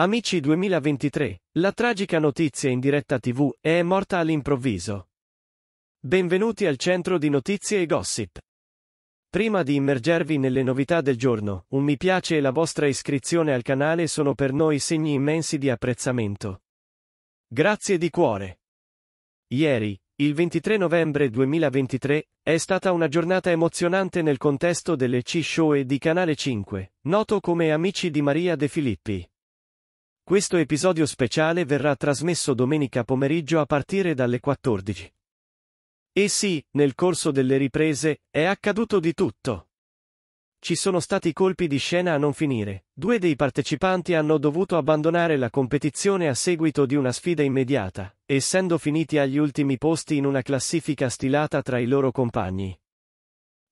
Amici 2023, la tragica notizia in diretta TV è morta all'improvviso. Benvenuti al centro di notizie e gossip. Prima di immergervi nelle novità del giorno, un mi piace e la vostra iscrizione al canale sono per noi segni immensi di apprezzamento. Grazie di cuore. Ieri, il 23 novembre 2023, è stata una giornata emozionante nel contesto delle C-Show e di Canale 5, noto come Amici di Maria De Filippi. Questo episodio speciale verrà trasmesso domenica pomeriggio a partire dalle 14. E sì, nel corso delle riprese, è accaduto di tutto. Ci sono stati colpi di scena a non finire, due dei partecipanti hanno dovuto abbandonare la competizione a seguito di una sfida immediata, essendo finiti agli ultimi posti in una classifica stilata tra i loro compagni.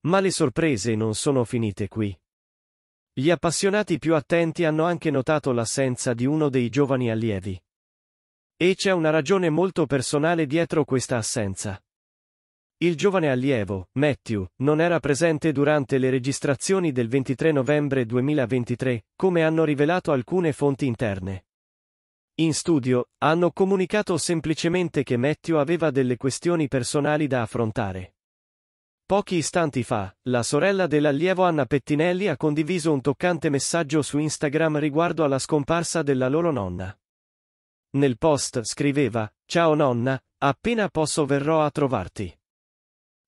Ma le sorprese non sono finite qui. Gli appassionati più attenti hanno anche notato l'assenza di uno dei giovani allievi. E c'è una ragione molto personale dietro questa assenza. Il giovane allievo, Matthew, non era presente durante le registrazioni del 23 novembre 2023, come hanno rivelato alcune fonti interne. In studio, hanno comunicato semplicemente che Matthew aveva delle questioni personali da affrontare. Pochi istanti fa, la sorella dell'allievo Anna Pettinelli ha condiviso un toccante messaggio su Instagram riguardo alla scomparsa della loro nonna. Nel post scriveva, Ciao nonna, appena posso verrò a trovarti.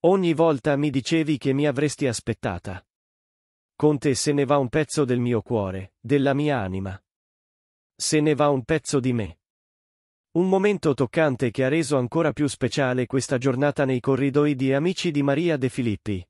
Ogni volta mi dicevi che mi avresti aspettata. Con te se ne va un pezzo del mio cuore, della mia anima. Se ne va un pezzo di me. Un momento toccante che ha reso ancora più speciale questa giornata nei corridoi di Amici di Maria De Filippi.